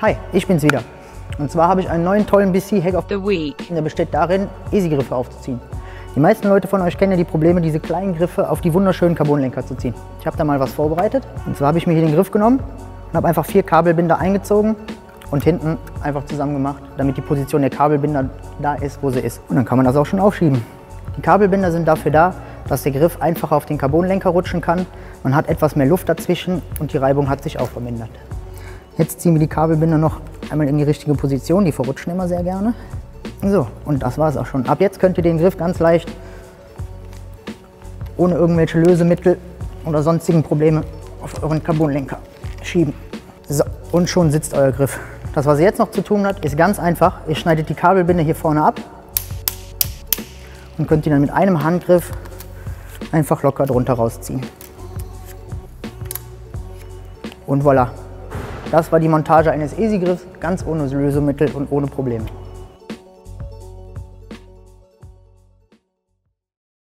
Hi, ich bin's wieder. Und zwar habe ich einen neuen tollen BC-Hack auf The Week. der besteht darin, Easy-Griffe aufzuziehen. Die meisten Leute von euch kennen ja die Probleme, diese kleinen Griffe auf die wunderschönen Carbonlenker zu ziehen. Ich habe da mal was vorbereitet. Und zwar habe ich mir hier den Griff genommen und habe einfach vier Kabelbinder eingezogen und hinten einfach zusammen gemacht, damit die Position der Kabelbinder da ist, wo sie ist. Und dann kann man das auch schon aufschieben. Die Kabelbinder sind dafür da, dass der Griff einfacher auf den Carbonlenker rutschen kann. Man hat etwas mehr Luft dazwischen und die Reibung hat sich auch vermindert. Jetzt ziehen wir die Kabelbinder noch einmal in die richtige Position, die verrutschen immer sehr gerne. So, und das war es auch schon. Ab jetzt könnt ihr den Griff ganz leicht, ohne irgendwelche Lösemittel oder sonstigen Probleme, auf euren Carbonlenker schieben. So, und schon sitzt euer Griff. Das, was ihr jetzt noch zu tun habt, ist ganz einfach. Ihr schneidet die Kabelbinder hier vorne ab und könnt die dann mit einem Handgriff einfach locker drunter rausziehen. Und voilà. Das war die Montage eines Easy-Griffs, ganz ohne Lösemittel und ohne Probleme.